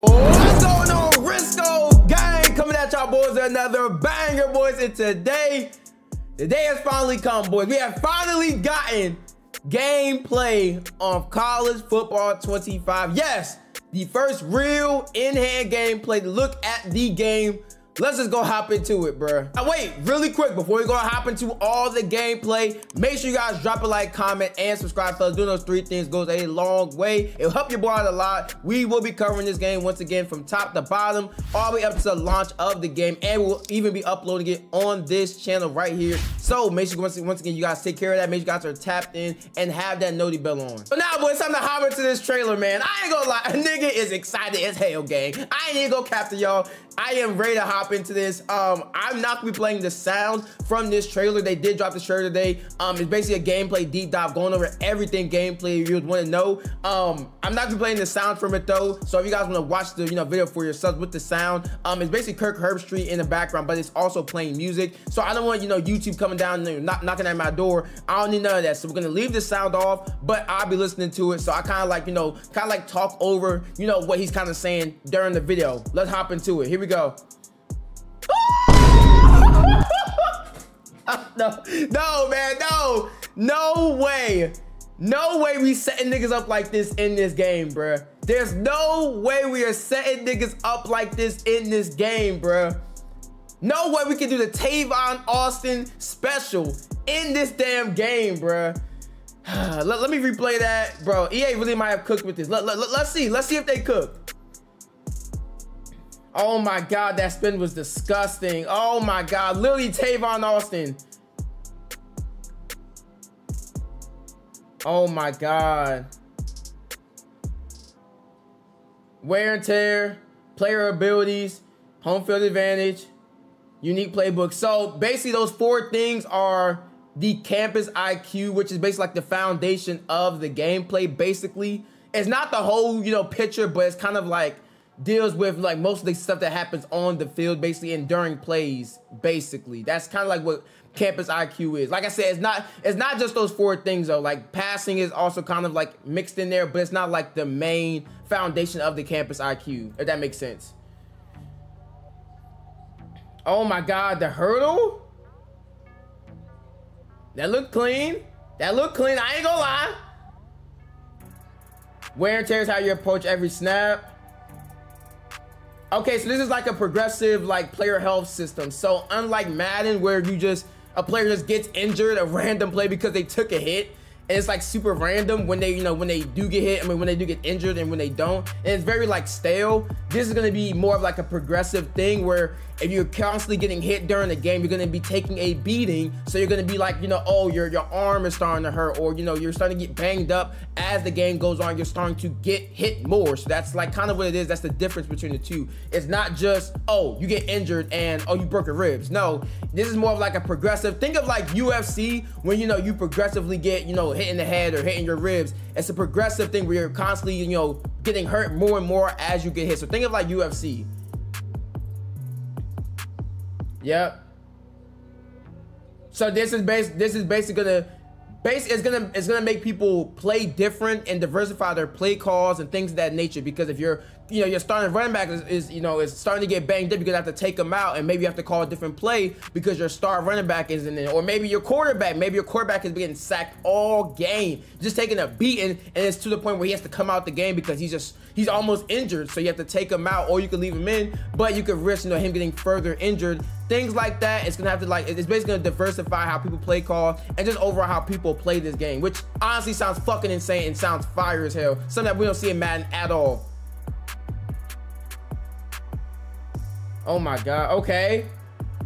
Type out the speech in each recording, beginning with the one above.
What's going on, Risco gang? Coming at y'all boys another banger, boys. And today, the day has finally come, boys. We have finally gotten gameplay on College Football 25. Yes, the first real in-hand gameplay to look at the game Let's just go hop into it, bro. Now, uh, wait, really quick, before we go hop into all the gameplay, make sure you guys drop a like, comment, and subscribe, fellas. Doing those three things goes a long way. It'll help your boy out a lot. We will be covering this game once again from top to bottom, all the way up to the launch of the game, and we'll even be uploading it on this channel right here. So make sure once, once again, you guys take care of that. Make sure you guys are tapped in and have that noti bell on. So now, boys, time to hop into this trailer, man. I ain't gonna lie, a nigga is excited as hell, gang. I ain't even gonna capture y'all. I am ready to hop into this. Um, I'm not gonna be playing the sound from this trailer. They did drop the trailer today. Um, it's basically a gameplay deep dive going over everything gameplay you would want to know. Um, I'm not gonna be playing the sound from it though. So if you guys want to watch the you know video for yourselves with the sound, um, it's basically Kirk Herbstreit in the background, but it's also playing music. So I don't want you know YouTube coming down and knock, knocking at my door. I don't need none of that. So we're gonna leave the sound off, but I'll be listening to it. So I kind of like you know kind of like talk over you know what he's kind of saying during the video. Let's hop into it. Here we go. no, no, man, no, no way. No way we setting niggas up like this in this game, bruh. There's no way we are setting niggas up like this in this game, bruh. No way we can do the Tavon Austin special in this damn game, bruh. let, let, me replay that, bro. EA really might have cooked with this. Let, let, let's see. Let's see if they cook. Oh my God, that spin was disgusting. Oh my God, literally Tavon Austin. Oh my God. Wear and tear, player abilities, home field advantage, unique playbook. So basically those four things are the campus IQ, which is basically like the foundation of the gameplay, basically. It's not the whole, you know, picture, but it's kind of like deals with like most of the stuff that happens on the field, basically, and during plays, basically. That's kind of like what campus IQ is. Like I said, it's not it's not just those four things though. Like passing is also kind of like mixed in there, but it's not like the main foundation of the campus IQ, if that makes sense. Oh my god, the hurdle? That looked clean. That looked clean. I ain't gonna lie. Wear and tear is how you approach every snap. Okay, so this is like a progressive like player health system. So unlike Madden where you just a player just gets injured, a random play because they took a hit, and it's like super random when they, you know, when they do get hit, I mean, when they do get injured and when they don't. And it's very like stale. This is gonna be more of like a progressive thing where if you're constantly getting hit during the game, you're gonna be taking a beating. So you're gonna be like, you know, oh, your your arm is starting to hurt, or you know, you're starting to get banged up as the game goes on. You're starting to get hit more. So that's like kind of what it is. That's the difference between the two. It's not just oh, you get injured and oh, you broke your ribs. No, this is more of like a progressive. Think of like UFC when you know you progressively get you know hitting the head or hitting your ribs. It's a progressive thing where you're constantly, you know, getting hurt more and more as you get hit. So think of like UFC. Yep. So this is base this is basically gonna base it's gonna it's gonna make people play different and diversify their play calls and things of that nature because if you're you know, your starting running back is, is, you know, is starting to get banged up. You're gonna have to take him out, and maybe you have to call a different play because your star running back isn't in, or maybe your quarterback, maybe your quarterback is getting sacked all game, just taking a beating, and it's to the point where he has to come out the game because he's just he's almost injured. So you have to take him out, or you can leave him in, but you could risk you know him getting further injured. Things like that. It's gonna have to like it's basically gonna diversify how people play call and just overall how people play this game, which honestly sounds fucking insane and sounds fire as hell. Something that we don't see in Madden at all. Oh my god. Okay.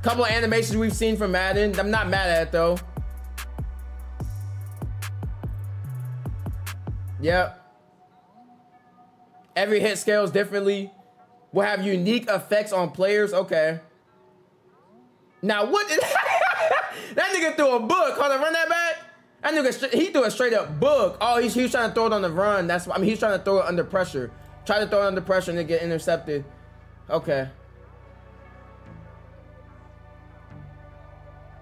Couple of animations we've seen from Madden. I'm not mad at it though. Yep. Every hit scales differently. Will have unique effects on players. Okay. Now what that nigga threw a book? Hold on, run that back. That nigga he threw a straight up book. Oh, he's, he was trying to throw it on the run. That's why I mean he's trying to throw it under pressure. Try to throw it under pressure and get intercepted. Okay.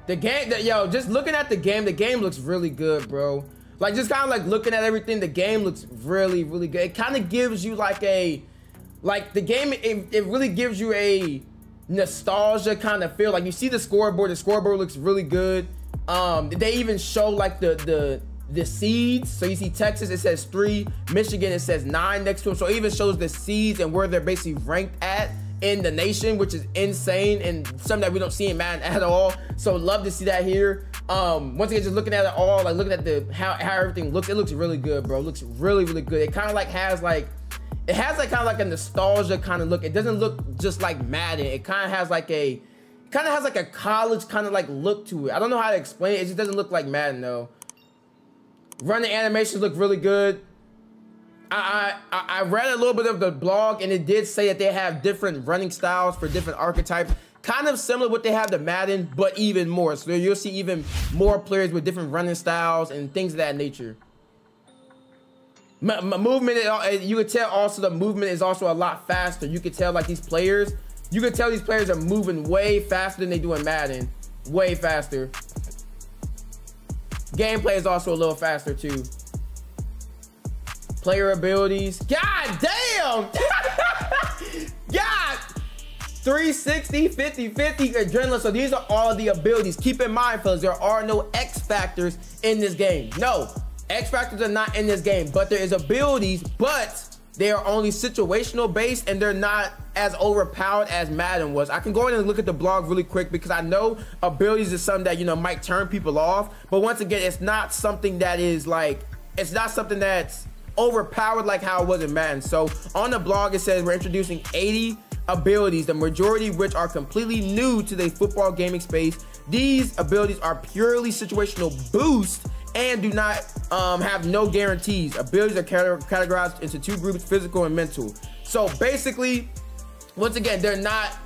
The game, that yo, just looking at the game, the game looks really good, bro. Like just kind of like looking at everything, the game looks really, really good. It kind of gives you like a, like the game, it, it really gives you a nostalgia kind of feel. Like you see the scoreboard, the scoreboard looks really good. Um, they even show like the the the seeds. So you see Texas, it says three. Michigan, it says nine next to them. So it even shows the seeds and where they're basically ranked at in the nation, which is insane and something that we don't see in Madden at all. So love to see that here. Um, once again, just looking at it all, like looking at the how, how everything looks, it looks really good, bro. It looks really, really good. It kind of like has like it has like kind of like a nostalgia kind of look. It doesn't look just like Madden. It kind of has like a kind of has like a college kind of like look to it. I don't know how to explain it. It just doesn't look like Madden though. Running animations look really good. I, I I read a little bit of the blog and it did say that they have different running styles for different archetypes. Kind of similar what they have to Madden, but even more. So you'll see even more players with different running styles and things of that nature. M movement, you could tell also the movement is also a lot faster. You could tell like these players, you could tell these players are moving way faster than they do in Madden. Way faster. Gameplay is also a little faster too. Player abilities. God damn! God! 360, 50, 50, adrenaline. So these are all the abilities. Keep in mind, fellas, there are no X factors in this game. No, X factors are not in this game, but there is abilities, but they are only situational based and they're not as overpowered as Madden was. I can go in and look at the blog really quick because I know abilities is something that, you know, might turn people off. But once again, it's not something that is like, it's not something that's overpowered like how it was in Madden. So on the blog, it says we're introducing 80 abilities, the majority of which are completely new to the football gaming space. These abilities are purely situational boosts and do not um, have no guarantees. Abilities are categorized into two groups, physical and mental. So basically, once again, they're not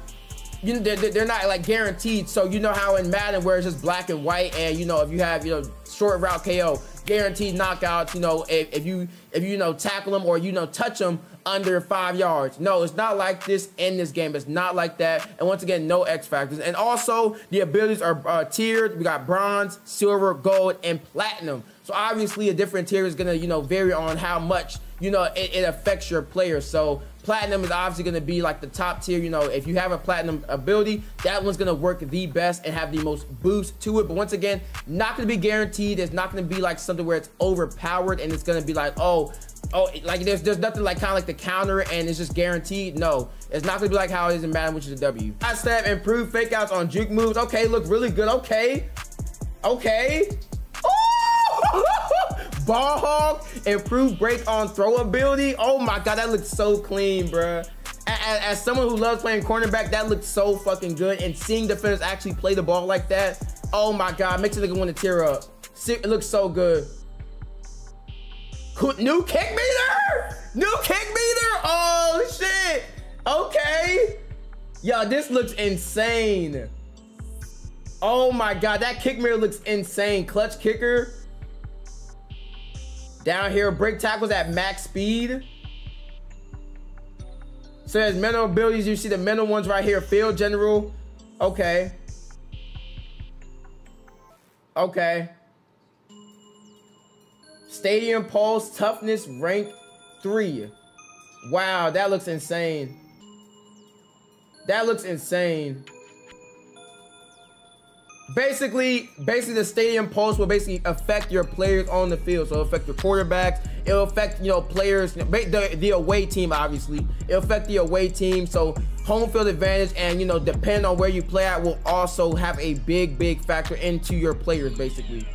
you know, they're, they're not like guaranteed. So you know how in Madden where it's just black and white, and you know if you have you know short route KO, guaranteed knockouts. You know if, if you if you, know tackle them or you know touch them under five yards. No, it's not like this in this game. It's not like that. And once again, no X factors. And also the abilities are uh, tiered. We got bronze, silver, gold, and platinum. So obviously a different tier is gonna you know vary on how much you know it, it affects your player. So platinum is obviously going to be like the top tier. You know, if you have a platinum ability, that one's going to work the best and have the most boost to it. But once again, not going to be guaranteed. It's not going to be like something where it's overpowered and it's going to be like, oh, oh, like there's there's nothing like kind of like the counter and it's just guaranteed. No, it's not gonna be like how it is in Madden, which is a W. I step improved fake outs on juke moves. Okay, look really good. Okay, okay. Ball hog, improved break on throw ability. Oh my God, that looks so clean, bruh. As, as, someone who loves playing cornerback, that looks so fucking good. And seeing defenders actually play the ball like that, oh my God, makes it look want to tear up. It looks so good. New kick meter? New kick meter? Oh shit. Okay. Yo, this looks insane. Oh my God, that kick meter looks insane. Clutch kicker. Down here, break tackles at max speed. So there's mental abilities. You see the mental ones right here. Field general. Okay. Okay. Stadium pulse, toughness, rank three. Wow, that looks insane. That looks insane basically, basically the stadium pulse will basically affect your players on the field. So it'll affect your quarterbacks. It'll affect, you know, players, the, the away team, obviously. It'll affect the away team. So home field advantage and, you know, depending on where you play at will also have a big, big factor into your players, basically.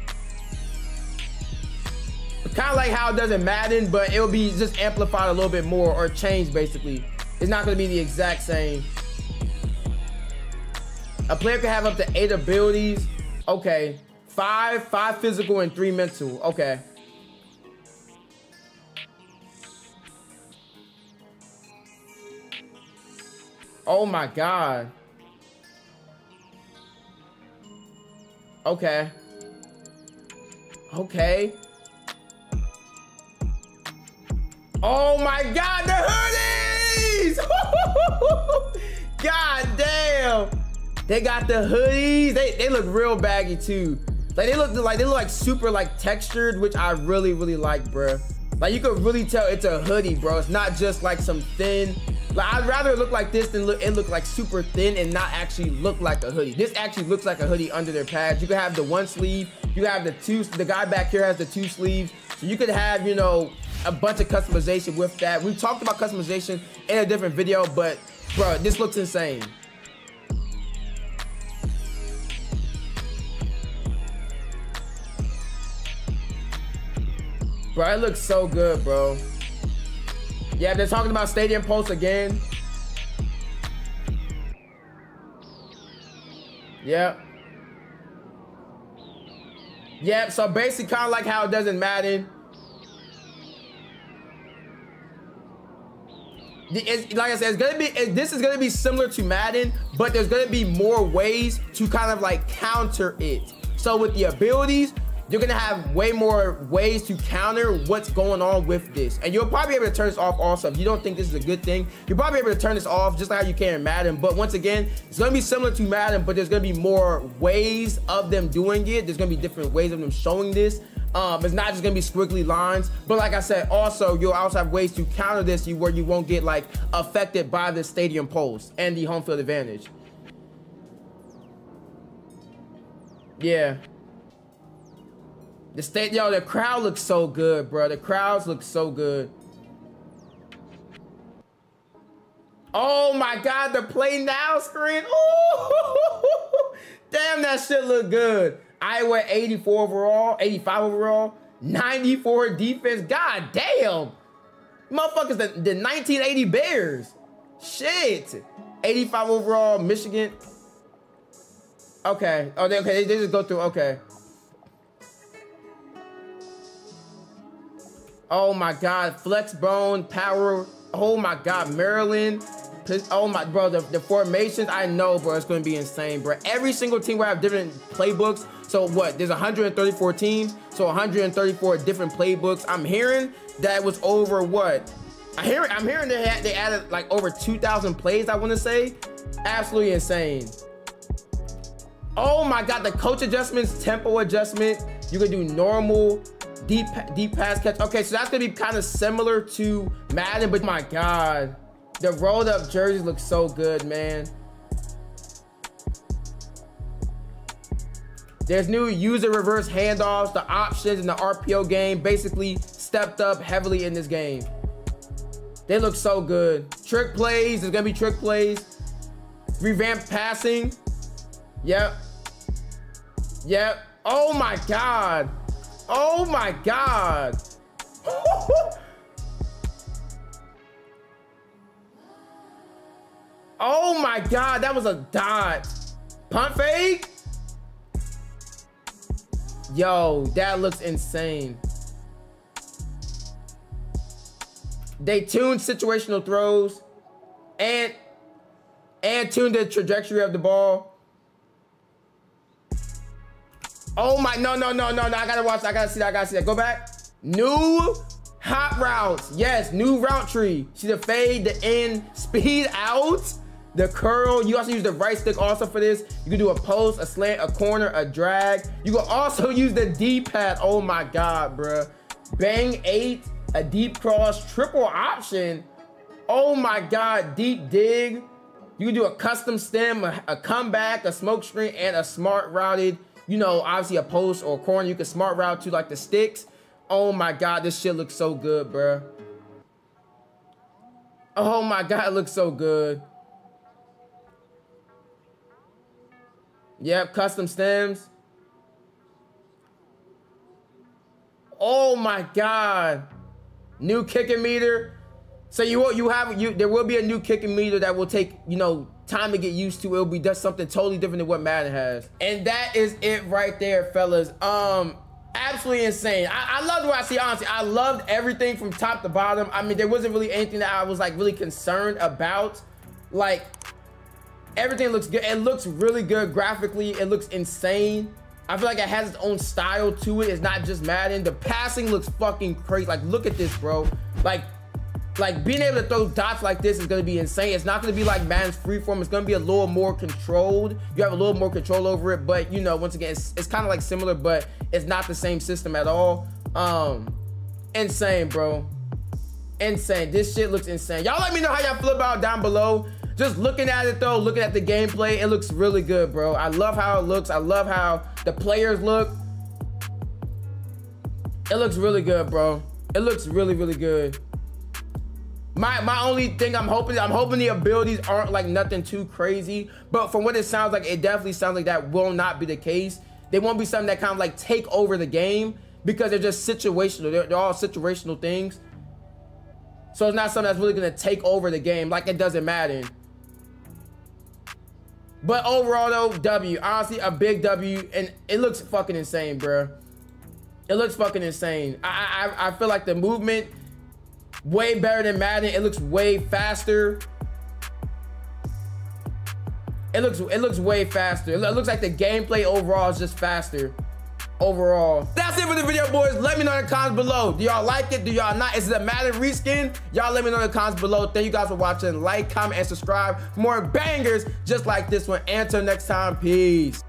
Kind of like how it does not Madden, but it'll be just amplified a little bit more or changed, basically. It's not going to be the exact same. A player can have up to eight abilities. Okay. Five, five physical and three mental. Okay. Oh my God. Okay. Okay. Oh my God, the hoodies! God damn. They got the hoodies. They, they look real baggy too. Like they look like they look like super like textured, which I really, really like, bro. Like you could really tell it's a hoodie, bro. It's not just like some thin Like I'd rather look like this than look it look like super thin and not actually look like a hoodie. This actually looks like a hoodie under their pads. You can have the one sleeve, you have the two, the guy back here has the two sleeves. So you could have, you know, a bunch of customization with that. We talked about customization in a different video, but bro, this looks insane. Bro, it looks so good, bro. Yeah, they're talking about Stadium Pulse again. Yep. Yep, so basically kind of like how it doesn't Madden. It's, like I said, it's gonna be it, this is gonna be similar to Madden, but there's gonna be more ways to kind of like counter it. So with the abilities, you're gonna have way more ways to counter what's going on with this. And you'll probably be able to turn this off also. If you don't think this is a good thing, you'll probably be able to turn this off just like how you can in Madden. But once again, it's gonna be similar to Madden, but there's gonna be more ways of them doing it. There's gonna be different ways of them showing this. Um, it's not just gonna be squiggly lines, but like I said, also you'll also have ways to counter this where you won't get like affected by the stadium pulse and the home field advantage. Yeah, the state, yo, the crowd looks so good, bro. The crowds look so good. Oh my God, the play now screen. Ooh, damn, that shit look good. Iowa 84 overall, 85 overall, 94 defense. God damn. Motherfuckers, the, the 1980 Bears. Shit. 85 overall, Michigan. Okay. Oh, they, okay. They, they just go through. Okay. Oh my God, flex bone power. Oh my God, Maryland. Oh my, bro, the, the formations, I know, bro, it's gonna be insane, bro. Every single team will have different playbooks. So what, there's 134 teams, so 134 different playbooks. I'm hearing that was over what? I hear, I'm hearing they, had, they added like over 2,000 plays, I wanna say. Absolutely insane. Oh my God, the coach adjustments, tempo adjustment. You can do normal, deep deep pass catch. Okay, so that's gonna be kind of similar to Madden, but my God, the rolled up jerseys look so good, man. There's new user reverse handoffs, the options in the RPO game basically stepped up heavily in this game. They look so good. Trick plays, there's gonna be trick plays. Revamped passing. Yep. Yep. Oh my God. Oh my God. oh my God, that was a dot. Punt fake? Yo, that looks insane. They tuned situational throws and and tuned the trajectory of the ball. Oh my, no, no, no, no, no. I gotta watch, I gotta see that, I gotta see that. Go back. New hot routes. Yes, new route tree. See the fade, the in, speed out, the curl. You also use the right stick also for this. You can do a post, a slant, a corner, a drag. You can also use the D-pad. Oh my God, bruh. Bang eight, a deep cross, triple option. Oh my God, deep dig. You can do a custom stem, a, a comeback, a smoke screen, and a smart routed you know, obviously a post or a corner, you can smart route to like the sticks. Oh my God, this shit looks so good, bro. Oh my God, it looks so good. Yep, custom stems. Oh my God. New kicking meter. So you will you have you there will be a new kicking meter that will take, you know, time to get used to. It'll be just something totally different than what Madden has. And that is it right there, fellas. Um, absolutely insane. I, I loved what I see, honestly. I loved everything from top to bottom. I mean, there wasn't really anything that I was like really concerned about. Like, everything looks good. It looks really good graphically. It looks insane. I feel like it has its own style to it. It's not just Madden. The passing looks fucking crazy. Like, look at this, bro. Like, like being able to throw dots like this is going to be insane. It's not going to be like Madden's freeform. It's to be a little more controlled. You have a little more control over it, but you know, once again, it's, it's kind of like similar, but it's not the same system at all. Um, insane, bro. insane. This shit looks insane. Y'all let me know how y'all feel about down below. Just looking at it though, looking at the gameplay, it looks really good, bro. I love how it looks. I love how the players look. It looks really good, bro. It looks really, really good. My my only thing I'm hoping I'm hoping the abilities aren't like nothing too crazy, but from what it sounds like, it definitely sounds like that will not be the case. They won't be something that kind of like take over the game because they're just situational. They're, they're all situational things. So it's not something that's really gonna take over the game. Like it doesn't matter. But overall though, W. Honestly, a big W, and it looks fucking insane, bro. It looks fucking insane. I I, I feel like the movement way better than Madden. It looks way faster. It looks it looks way faster. It looks like the gameplay overall is just faster overall. That's it for the video, boys. Let me know in the comments below. Do y'all like it? Do y'all not? Is it a Madden reskin? Y'all let me know in the comments below. Thank you guys for watching. Like, comment, and subscribe for more bangers just like this one. Until next time, peace.